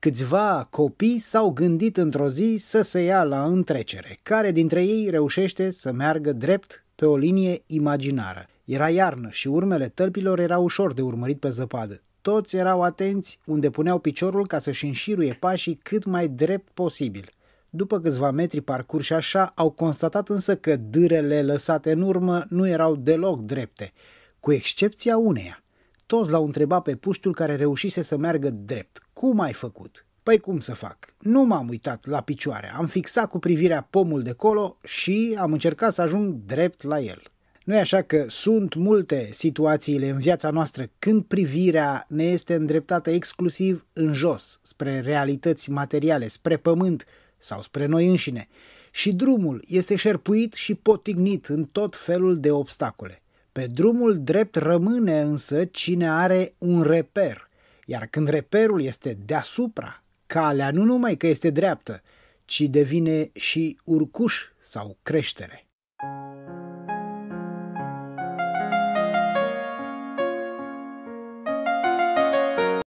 Câțiva copii s-au gândit într-o zi să se ia la întrecere. Care dintre ei reușește să meargă drept pe o linie imaginară? Era iarnă și urmele tălpilor erau ușor de urmărit pe zăpadă. Toți erau atenți unde puneau piciorul ca să-și înșiruie pașii cât mai drept posibil. După câțiva metri parcurși așa, au constatat însă că dârele lăsate în urmă nu erau deloc drepte, cu excepția uneia. Toți l-au întrebat pe puștul care reușise să meargă drept. Cum ai făcut? Păi cum să fac? Nu m-am uitat la picioare, am fixat cu privirea pomul de colo și am încercat să ajung drept la el. Nu e așa că sunt multe situațiile în viața noastră când privirea ne este îndreptată exclusiv în jos, spre realități materiale, spre pământ sau spre noi înșine, și drumul este șerpuit și potignit în tot felul de obstacole. Pe drumul drept rămâne însă cine are un reper, iar când reperul este deasupra, calea nu numai că este dreaptă, ci devine și urcuș sau creștere.